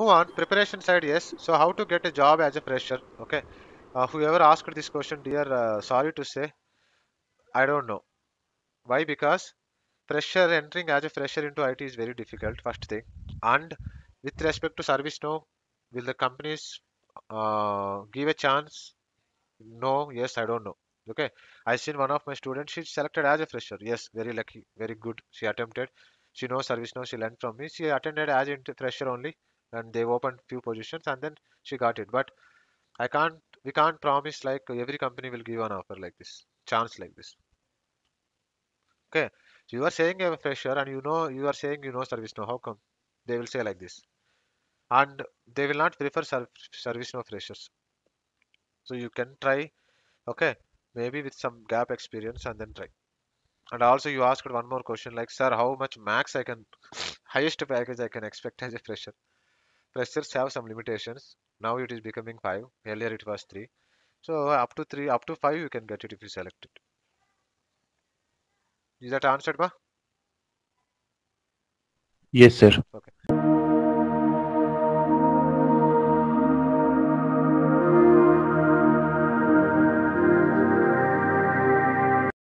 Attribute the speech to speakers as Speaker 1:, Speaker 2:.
Speaker 1: move on. Preparation side yes. So how to get a job as a fresher okay? Uh, whoever asked this question dear uh, sorry to say i don't know. Why? Because fresher entering as a fresher into it is very difficult first thing. And with respect to ServiceNow will the companies uh, give a chance? No. Yes i don't know. Okay? I seen one of my students she selected as a fresher. Yes very lucky very good. She attempted. She knows service now she learned from me. She attended as a fresher only and they've opened few positions and then she got it. But i can't we can't promise like every company will give an offer like this chance like this. Okay so you are saying you're a fresher and you know you are saying you know ServiceNow. How come they will say like this? And they will not prefer ServiceNow freshers. So you can try okay maybe with some gap experience and then try. And also you asked one more question like sir how much max i can highest package i can expect as a fresher freshers have some limitations. Now it is becoming five. Earlier it was three. So up to three up to five you can get it if you select it. Is that answered ma?
Speaker 2: Yes, sir.
Speaker 1: okay